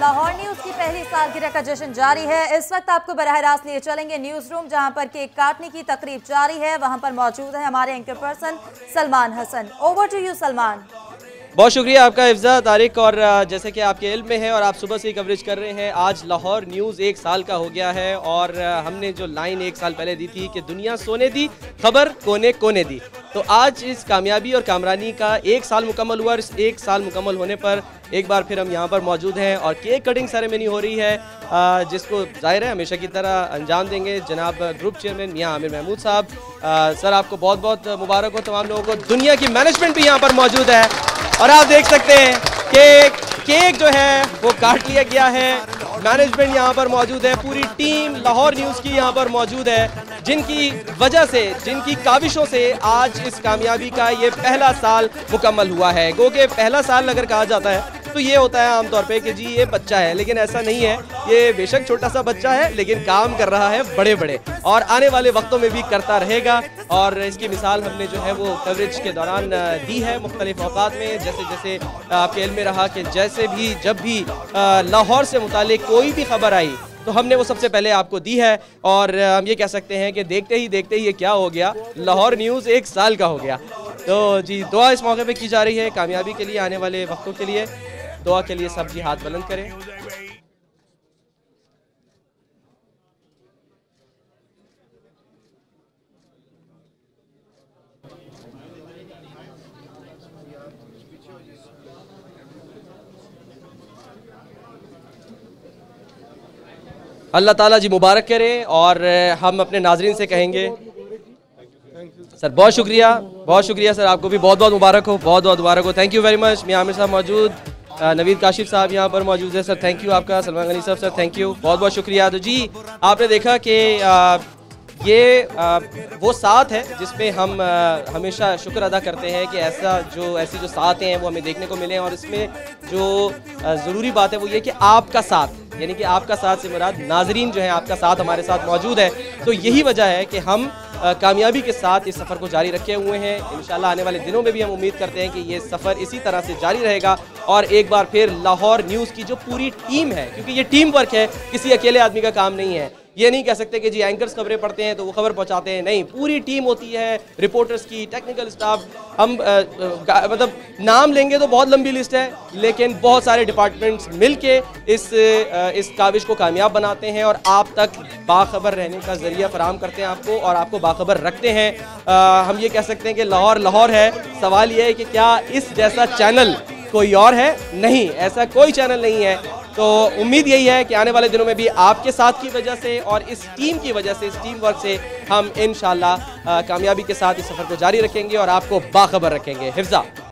Lahore news کی پہلی سالگرہ کا جشن جاری ہے۔ اس وقت آپ کو براہ راست لیے چلیں گے نیوز روم، جہاں پر کیک کاٹنے کی تقریب جاری ہے۔ وہاں پر موجود ہے ہمارے anchor person Salman Hasan. Over to you Salman. بہت شکریہ آپ کا افزا طارق، اور جیسے کہ آپ کے علم میں ہے اور آپ صبح سے ہی کوریج کر رہے ہیں، آج لاہور نیوز ایک سال کا ہو گیا ہے، اور ہم نے جو لائن ایک سال پہلے دی تھی کہ دنیا سونے دی، خبر کونے کونے دی۔ تو آج اس کامیابی اور کامرانی کا ایک سال مکمل ہوا اور اس ایک سال مکمل ہونے پر ایک بار پھر ہم یہاں پر موجود ہیں اور کیک کٹنگ سیریمنی ہو رہی ہے جس کو ظاہر ہے ہمیشہ کی طرح انجام دیں گے جناب گروپ چیئرمین میاں عامر محمود صاحب۔ سر، آپ کو بہت بہت مبارک ہو، تمام لوگوں کو۔ دنیا کی مینجمنٹ بھی یہاں پر موجود ہے اور آپ دیکھ سکتے ہیں کہ کیک جو ہے وہ کاٹ لیا گیا ہے۔ مینجمنٹ یہاں پر موجود ہے، پوری ٹیم لاہور نیوز کی یہاں پر موجود ہے۔ جن کی وجہ سے، جن کی کاوشوں سے آج اس کامیابی کا یہ پہلا سال مکمل ہوا ہے۔ گو کہ پہلا سال اگر کہا جاتا ہے، تو یہ ہوتا ہے عام طور پہ کہ جی یہ بچہ ہے۔ لیکن ایسا نہیں ہے۔ یہ بے شک چھوٹا سا بچہ ہے، لیکن کام کر رہا ہے بڑے بڑے۔ اور آنے والے وقتوں میں بھی کرتا رہے گا۔ اور اس کی مثال ہم نے جو ہے وہ کوریج کے دوران دی ہے مختلف اوقات میں۔ جیسے جیسے آپ کے علم میں رہا کہ جیسے بھی، جب بھی لاہور سے متعلق کوئی بھی خبر آئی تو ہم نے وہ سب سے پہلے آپ کو دی ہے اور ہم یہ کہہ سکتے ہیں کہ دیکھتے ہی دیکھتے ہی یہ کیا ہو گیا؟ لاہور نیوز ایک سال کا ہو گیا۔ تو جی دعا اس موقع پہ کی جا رہی ہے کامیابی کے لیے آنے والے وقتوں کے لیے۔ دعا کے لیے سب جی ہاتھ بلند کریں۔ اللہ تعالیٰ جی مبارک کرے اور ہم اپنے ناظرین سے کہیں گے۔ سر، بہت شکریہ بہت شکریہ سر، آپ کو بھی بہت بہت مبارک ہو، بہت بہت مبارک ہو۔ تھینک یو ویری مچ میں عامر صاحب موجود نوید کاشف صاحب یہاں پر موجود ہے سر تھینک یو آپ کا، سلمان غنی صاحب، سر تھینک یو بہت بہت شکریہ۔ تو جی آپ نے دیکھا کہ یہ وہ ساتھ ہے جس پہ ہم ہمیشہ شکر ادا کرتے ہیں کہ ایسا جو، ایسی جو ساتھ ہیں وہ ہمیں دیکھنے کو ملے ہیں۔ اور اس میں جو ضروری بات ہے وہ یہ کہ آپ کا ساتھ۔ یعنی کہ آپ کا ساتھ سے مراد ناظرین جو ہیں، آپ کا ساتھ ہمارے ساتھ موجود ہے۔ تو یہی وجہ ہے کہ ہم کامیابی کے ساتھ اس سفر کو جاری رکھے ہوئے ہیں۔ انشاءاللہ آنے والے دنوں میں بھی ہم امید کرتے ہیں کہ یہ سفر اسی طرح سے جاری رہے گا۔ اور ایک بار پھر لاہور نیوز کی جو پوری ٹیم ہے، کیونکہ یہ ٹیم ورک ہے، کسی اکیلے آدمی کا کام نہیں ہے۔ یہ نہیں کہہ سکتے کہ جی اینکرز خبریں پڑھتے ہیں تو وہ خبر پہنچاتے ہیں۔ نہیں، پوری ٹیم ہوتی ہے رپورٹرز کی ٹیکنیکل سٹاف ہم مطلب نام لیں گے تو بہت لمبی لسٹ ہے، لیکن بہت سارے ڈپارٹمنٹس مل کے اس اس کاوش کو کامیاب بناتے ہیں اور آپ تک باخبر رہنے کا ذریعہ فراہم کرتے ہیں آپ کو اور آپ کو باخبر رکھتے ہیں۔ ہم یہ کہہ سکتے ہیں کہ لاہور لاہور ہے۔ سوال یہ ہے کہ کیا اس جیسا چینل کوئی اور ہے؟ نہیں، ایسا کوئی چینل نہیں ہے۔ تو امید یہی ہے کہ آنے والے دنوں میں بھی آپ کے ساتھ کی وجہ سے اور اس ٹیم کی وجہ سے، اس ٹیم ورک سے ہم انشاءاللہ کامیابی کے ساتھ اس سفر کو جاری رکھیں گے اور آپ کو باخبر رکھیں گے۔ حفظہ۔